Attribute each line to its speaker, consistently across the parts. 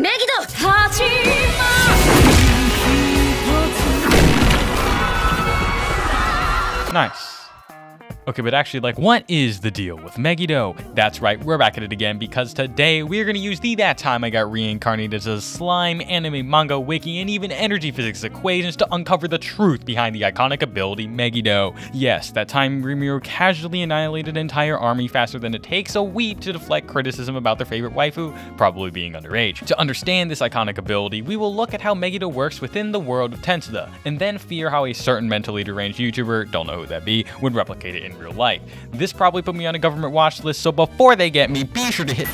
Speaker 1: Megiddo!
Speaker 2: Nice. Okay, but actually, like, what is the deal with Megiddo? That's right, we're back at it again because today we're gonna use the That Time I Got Reincarnated as a Slime anime manga wiki and even energy physics equations to uncover the truth behind the iconic ability Megiddo. Yes, that time Rimuru casually annihilated an entire army faster than it takes a week to deflect criticism about their favorite waifu, probably being underage. To understand this iconic ability, we will look at how Megiddo works within the world of Tensura, and then fear how a certain mentally deranged YouTuber, don't know who that be, would replicate it in real life. This probably put me on a government watch list, so before they get me, be sure to hit.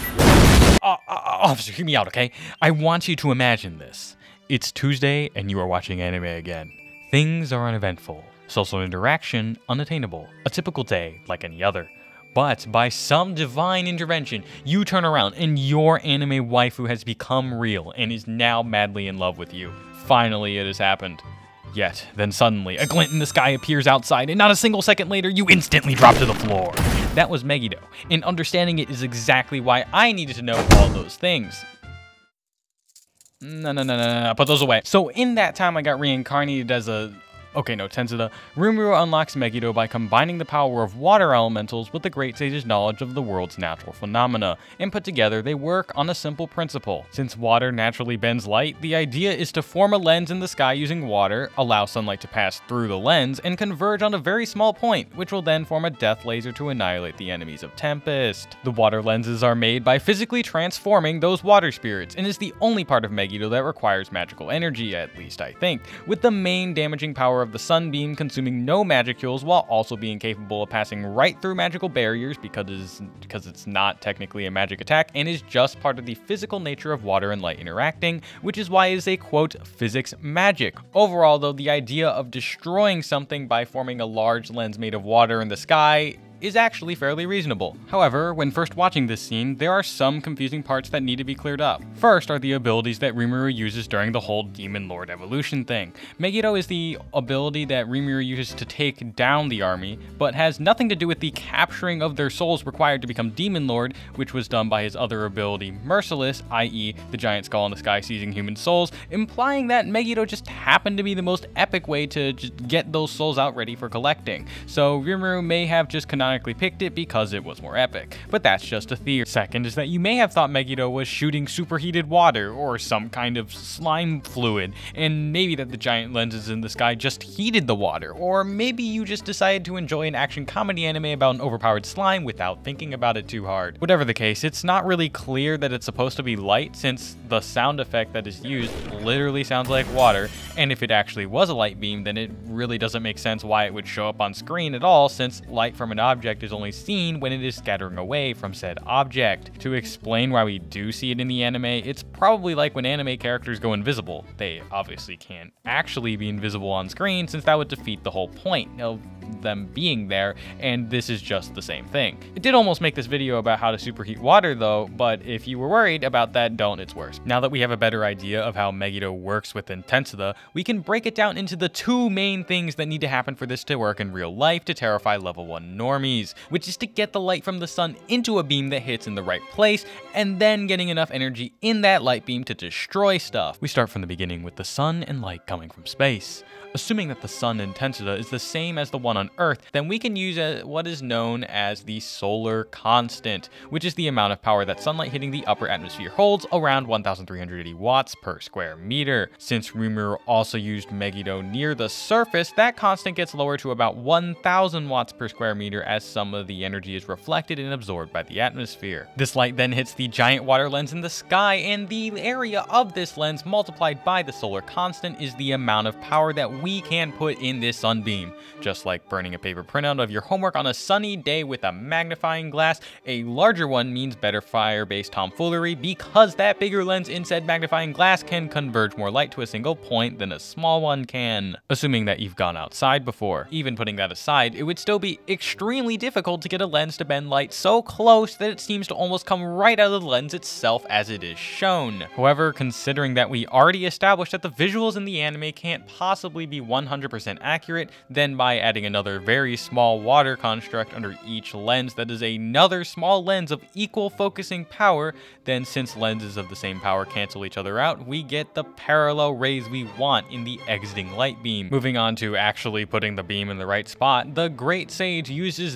Speaker 2: Uh, uh, officer, hear me out, okay? I want you to imagine this. It's Tuesday, and you are watching anime again. Things are uneventful, social interaction unattainable, a typical day like any other. But by some divine intervention, you turn around and your anime waifu has become real and is now madly in love with you. Finally, it has happened. Yet, then suddenly, a glint in the sky appears outside, and not a single second later, you instantly drop to the floor. That was Megiddo, and understanding it is exactly why I needed to know all those things. No, no, no, no, no, put those away. So in that time, I got reincarnated as a Okay, no, Tensura. Rimuru unlocks Megiddo by combining the power of water elementals with the Great Sage's knowledge of the world's natural phenomena, and put together they work on a simple principle. Since water naturally bends light, the idea is to form a lens in the sky using water, allow sunlight to pass through the lens, and converge on a very small point, which will then form a death laser to annihilate the enemies of Tempest. The water lenses are made by physically transforming those water spirits, and is the only part of Megiddo that requires magical energy, at least I think, with the main damaging power of the Sunbeam consuming no magicules while also being capable of passing right through magical barriers because it's, because it's not technically a magic attack and is just part of the physical nature of water and light interacting, which is why it is a quote, physics magic. Overall though, the idea of destroying something by forming a large lens made of water in the sky is actually fairly reasonable. However, when first watching this scene, there are some confusing parts that need to be cleared up. First are the abilities that Rimuru uses during the whole Demon Lord evolution thing. Megiddo is the ability that Rimuru uses to take down the army, but has nothing to do with the capturing of their souls required to become Demon Lord, which was done by his other ability, Merciless, i.e. the giant skull in the sky seizing human souls, implying that Megiddo just happened to be the most epic way to get those souls out ready for collecting. So Rimuru may have just canonically canonically picked it because it was more epic, but that's just a theory. Second is that you may have thought Megiddo was shooting superheated water or some kind of slime fluid, and maybe that the giant lenses in the sky just heated the water, or maybe you just decided to enjoy an action comedy anime about an overpowered slime without thinking about it too hard. Whatever the case, it's not really clear that it's supposed to be light since the sound effect that is used literally sounds like water, and if it actually was a light beam, then it really doesn't make sense why it would show up on screen at all since light from an object object is only seen when it is scattering away from said object. To explain why we do see it in the anime, it's probably like when anime characters go invisible. They obviously can't actually be invisible on screen since that would defeat the whole point of them being there, and this is just the same thing. It did almost make this video about how to superheat water though, but if you were worried about that, don't, it's worse. Now that we have a better idea of how Megiddo works with in Tensura, we can break it down into the two main things that need to happen for this to work in real life to terrify level 1 normies, which is to get the light from the sun into a beam that hits in the right place, and then getting enough energy in that light beam to destroy stuff. We start from the beginning with the sun and light coming from space. Assuming that the sun intensity is the same as the one on Earth, then we can use a, what is known as the solar constant, which is the amount of power that sunlight hitting the upper atmosphere holds, around 1380 watts per square meter. Since Rimuru also used Megiddo near the surface, that constant gets lower to about 1000 watts per square meter as some of the energy is reflected and absorbed by the atmosphere. This light then hits the giant water lens in the sky, and the area of this lens multiplied by the solar constant is the amount of power that we we can put in this sunbeam. Just like burning a paper printout of your homework on a sunny day with a magnifying glass, a larger one means better fire-based tomfoolery because that bigger lens in said magnifying glass can converge more light to a single point than a small one can. Assuming that you've gone outside before. Even putting that aside, it would still be extremely difficult to get a lens to bend light so close that it seems to almost come right out of the lens itself as it is shown. However, considering that we already established that the visuals in the anime can't possibly be 100% accurate, then by adding another very small water construct under each lens that is another small lens of equal focusing power, then since lenses of the same power cancel each other out, we get the parallel rays we want in the exiting light beam. Moving on to actually putting the beam in the right spot, the Great Sage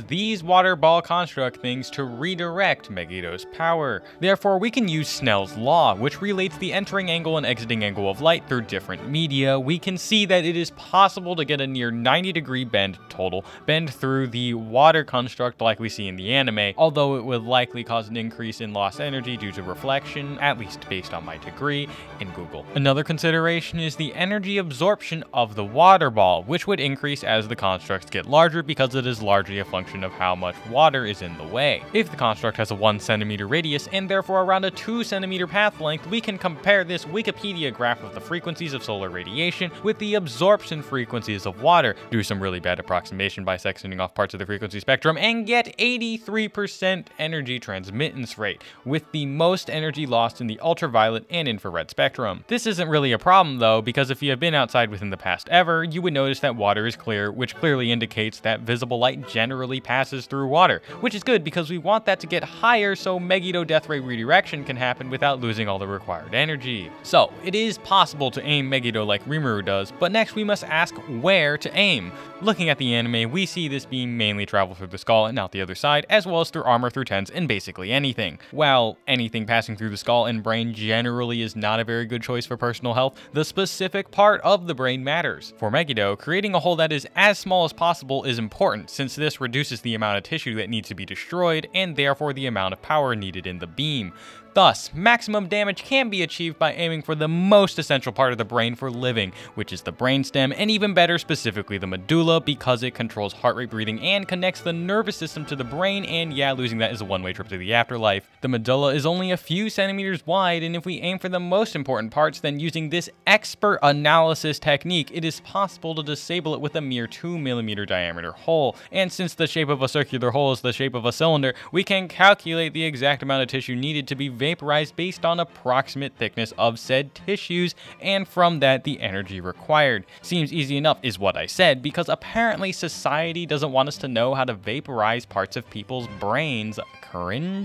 Speaker 2: these water ball construct things to redirect Megiddo's power. Therefore, we can use Snell's law, which relates the entering angle and exiting angle of light through different media. We can see that it is possible to get a near 90 degree bend total bend through the water construct like we see in the anime, although it would likely cause an increase in lost energy due to reflection, at least based on my degree in Google. Another consideration is the energy absorption of the water ball, which would increase as the constructs get larger because it is largely a function of how much water is in the way. If the construct has a 1 centimeter radius and therefore around a 2 centimeter path length, we can compare this Wikipedia graph of the frequencies of solar radiation with the absorption frequencies of water, do some really bad approximation by sectioning off parts of the frequency spectrum, and get 83% energy transmittance rate, with the most energy lost in the ultraviolet and infrared spectrum. This isn't really a problem though, because if you have been outside within the past ever, you would notice that water is clear, which clearly indicates that visible light generally passes through water, which is good because we want that to get higher so Megiddo death ray redirection can happen without losing all the required energy. So, it is possible to aim Megiddo like Rimuru does, but next we must ask where to aim. Looking at the anime, we see this beam mainly travel through the skull and out the other side, as well as through armor through tens and basically anything. While anything passing through the skull and brain generally is not a very good choice for personal health, the specific part of the brain matters. For Megiddo, creating a hole that is as small as possible is important, since this reduces the amount of tissue that needs to be destroyed and therefore the amount of power needed in the beam. Thus, maximum damage can be achieved by aiming for the most essential part of the brain for living, which is the brainstem, and even better, specifically the medulla, because it controls heart rate breathing and connects the nervous system to the brain, and yeah, losing that is a one-way trip to the afterlife. The medulla is only a few centimeters wide, and if we aim for the most important parts, then using this expert analysis technique, it is possible to disable it with a mere 2 millimeter diameter hole. And since the shape of a circular hole is the shape of a cylinder, we can calculate the exact amount of tissue needed to be vaporized based on approximate thickness of said tissues, and from that the energy required. Seems easy enough is what I said, because apparently society doesn't want us to know how to vaporize parts of people's brains.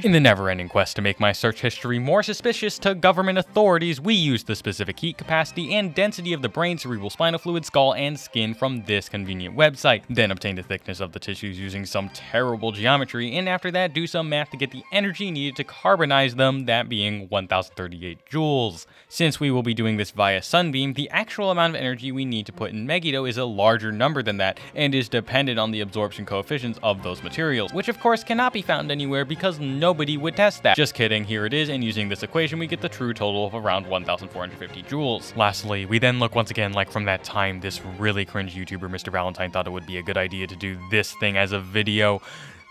Speaker 2: In the never-ending quest to make my search history more suspicious to government authorities, we used the specific heat capacity and density of the brain, cerebral spinal fluid, skull, and skin from this convenient website, then obtain the thickness of the tissues using some terrible geometry, and after that do some math to get the energy needed to carbonize them, that being 1038 joules. Since we will be doing this via sunbeam, the actual amount of energy we need to put in Megiddo is a larger number than that, and is dependent on the absorption coefficients of those materials, which of course cannot be found anywhere because nobody would test that. Just kidding, here it is, and using this equation we get the true total of around 1450 joules. Lastly, we then look once again like from that time this really cringe YouTuber Mr. Valentine thought it would be a good idea to do this thing as a video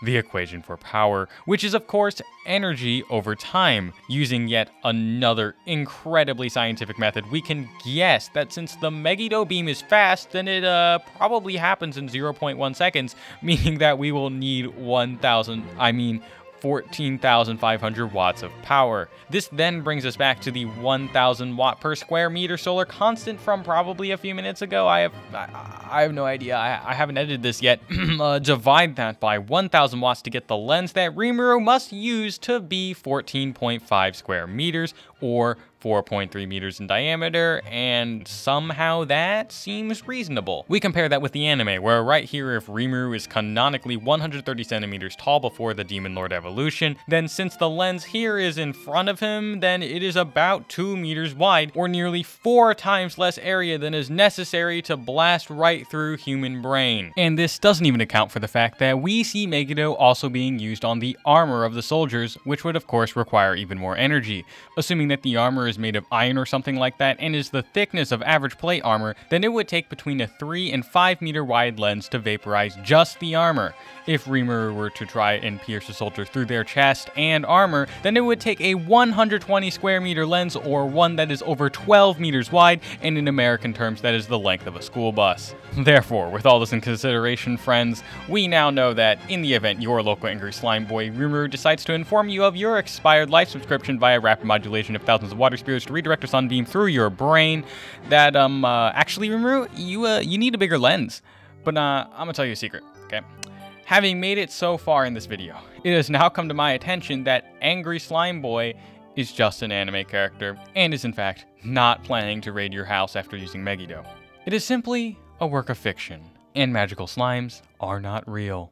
Speaker 2: the equation for power, which is of course energy over time. Using yet another incredibly scientific method, we can guess that since the Megiddo beam is fast, then it uh, probably happens in 0.1 seconds, meaning that we will need 1,000, I mean 14,500 watts of power. This then brings us back to the 1,000 watt per square meter solar constant from probably a few minutes ago. I have I, I have no idea. I, I, haven't edited this yet. uh, divide that by 1,000 watts to get the lens that Rimuru must use to be 14.5 square meters or 4.3 meters in diameter, and somehow that seems reasonable. We compare that with the anime, where right here if Rimuru is canonically 130 centimeters tall before the Demon Lord evolution, then since the lens here is in front of him, then it is about 2 meters wide, or nearly 4 times less area than is necessary to blast right through human brain. And this doesn't even account for the fact that we see Megiddo also being used on the armor of the soldiers, which would of course require even more energy. Assuming that the armor is is made of iron or something like that and is the thickness of average plate armor, then it would take between a 3 and 5 meter wide lens to vaporize just the armor. If Rimuru were to try and pierce a soldier through their chest and armor, then it would take a 120 square meter lens or one that is over 12 meters wide, and in American terms, that is the length of a school bus. Therefore, with all this in consideration, friends, we now know that in the event your local angry slime boy Rimuru decides to inform you of your expired life subscription via rapid modulation of thousands of water spirits to redirect a sunbeam through your brain, that um uh, actually Rimuru, you uh, you need a bigger lens. But uh, I'm gonna tell you a secret, okay? Having made it so far in this video, it has now come to my attention that Angry Slime Boy is just an anime character, and is in fact not planning to raid your house after using Megiddo. It is simply a work of fiction, and magical slimes are not real.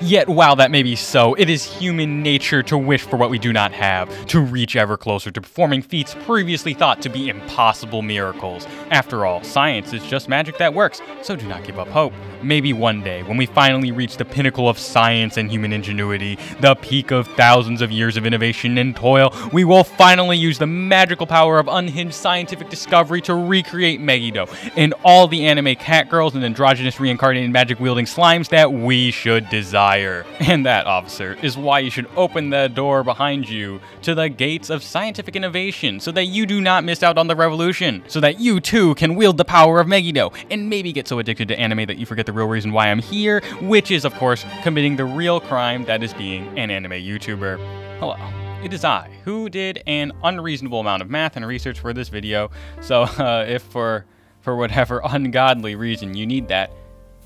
Speaker 2: Yet, while that may be so, it is human nature to wish for what we do not have, to reach ever closer to performing feats previously thought to be impossible miracles. After all, science is just magic that works, so do not give up hope. Maybe one day, when we finally reach the pinnacle of science and human ingenuity, the peak of thousands of years of innovation and toil, we will finally use the magical power of unhinged scientific discovery to recreate Megiddo and all the anime cat girls and androgynous reincarnated magic wielding slimes that we should desire desire. And that, officer, is why you should open the door behind you to the gates of scientific innovation so that you do not miss out on the revolution, so that you too can wield the power of Megiddo and maybe get so addicted to anime that you forget the real reason why I'm here, which is, of course, committing the real crime that is being an anime YouTuber. Hello. It is I, who did an unreasonable amount of math and research for this video, so uh, if for for whatever ungodly reason you need that,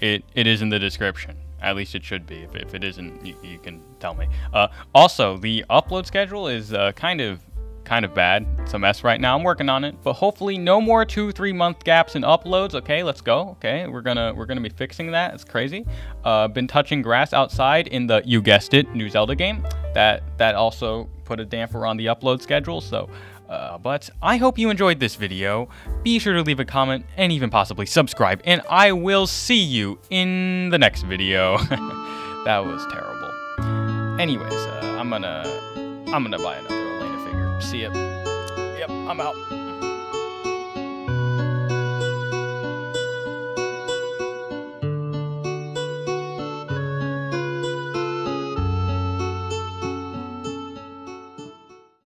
Speaker 2: it, it is in the description. At least it should be. If, if it isn't, you, you can tell me. Uh, also, the upload schedule is uh, kind of kind of bad. It's a mess right now. I'm working on it, but hopefully no more two, three month gaps in uploads. Okay, let's go. Okay, we're gonna we're gonna be fixing that. It's crazy. Uh, been touching grass outside in the you guessed it new Zelda game. That that also put a damper on the upload schedule. So uh, but I hope you enjoyed this video. Be sure to leave a comment and even possibly subscribe. And I will see you in the next video. that was terrible. Anyways, uh, I'm gonna I'm gonna buy another Elena figure. See ya. Yep, I'm out.